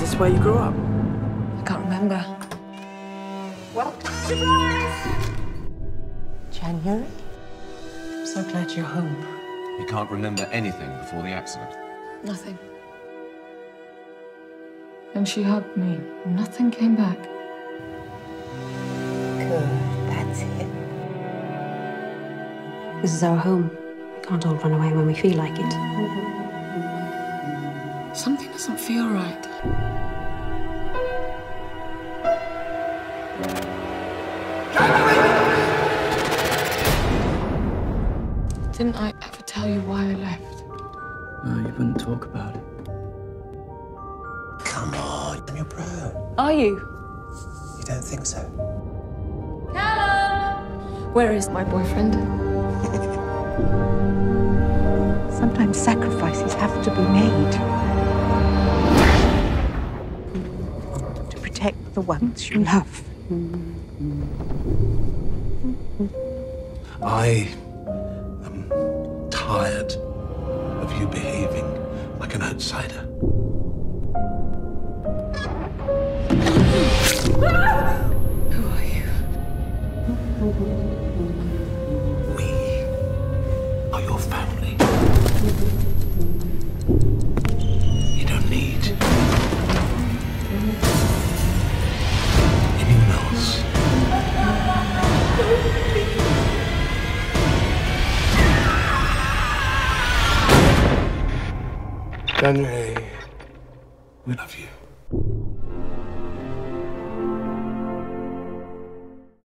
this where you grew up? I can't remember. Welcome. Surprise! January? I'm so glad you're home. You can't remember anything before the accident. Nothing. And she hugged me. Nothing came back. Good, that's it. This is our home. We can't all run away when we feel like it. Mm-hmm. Something doesn't feel right. Didn't I ever tell you why I left? No, you wouldn't talk about it. Come on, I'm your bro. Are you? You don't think so? Callum! Where is my boyfriend? Sometimes sacrifices have to be made to protect the ones you love. I you behaving like an outsider. Who are you? We are your family. January, we love you.